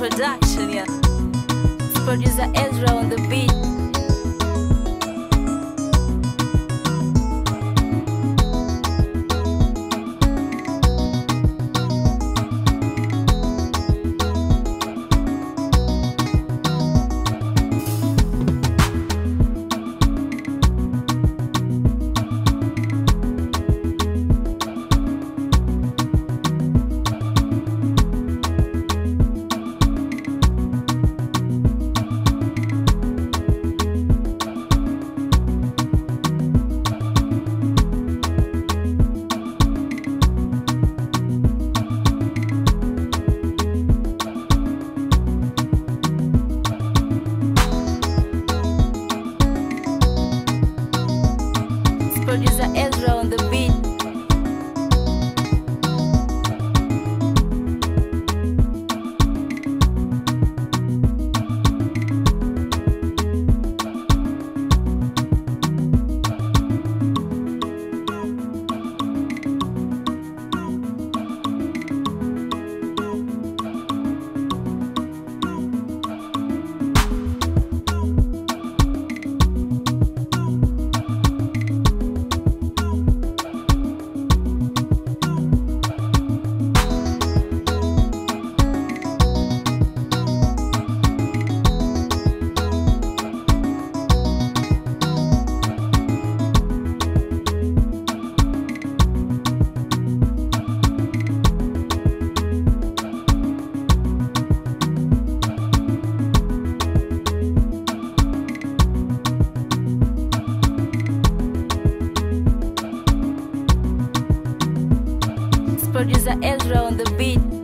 production, yeah. Producer Ezra on the beat. Producer Ezra on the beat. Producer Ezra on the beat.